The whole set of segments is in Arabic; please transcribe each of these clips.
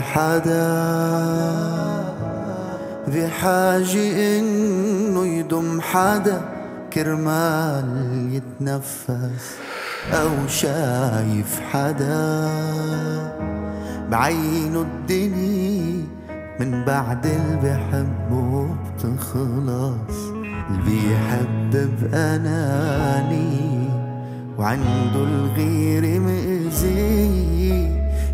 حدا بحاجة إنه يضم حدا كرمال يتنفس أو شايف حدا بعينه الدنيا من بعد اللي بحبه بتخلص اللي بيحب بأناني وعنده الغير مأذي.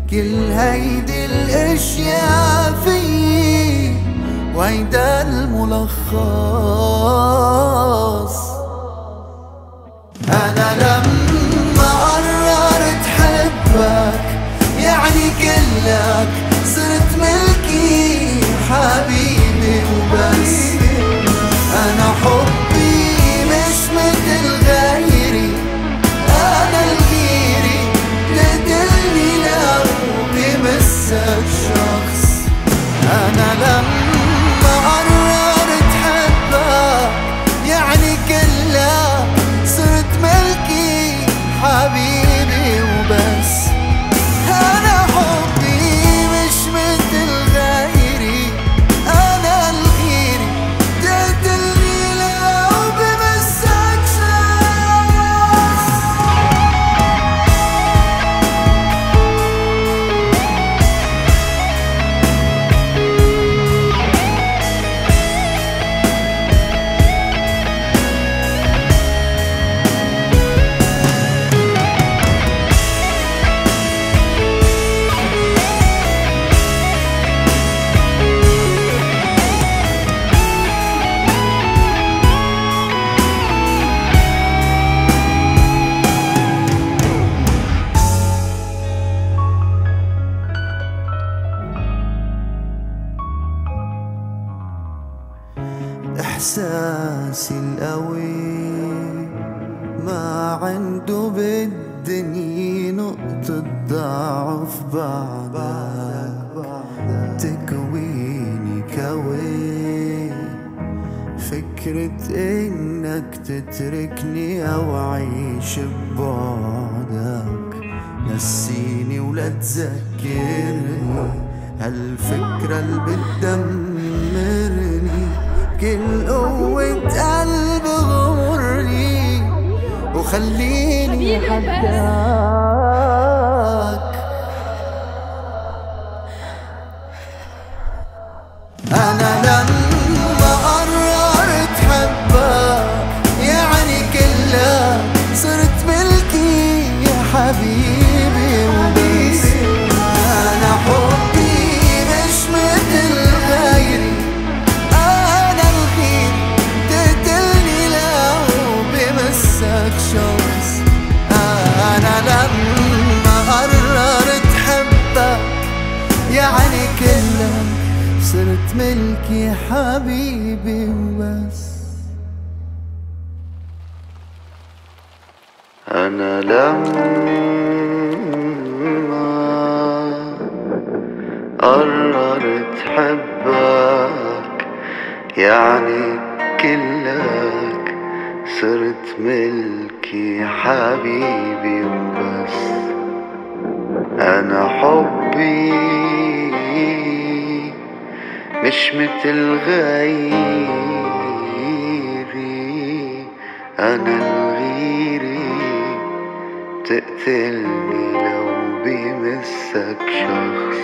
كل هيدي الأشياء فيي وهيدا الملخص. أنا لما إحساسي القوي ما عنده بالدنيا نقطة ضعف بعدك. تكويني كوي فكرة إنك تتركني أو أعيش ببعدك. نسيني ولا تذكرني. هالفكرة اللي بتدمرني. كل قوة قلب غمرني وخليني حداك أنا لما صرت ملكي حبيبي وبس. أنا لما قررت حبك يعني كلك صرت ملكي حبيبي وبس. أنا حبي مش مثل غيري أنا الغيري. تقتلني لو بيمسك شخص.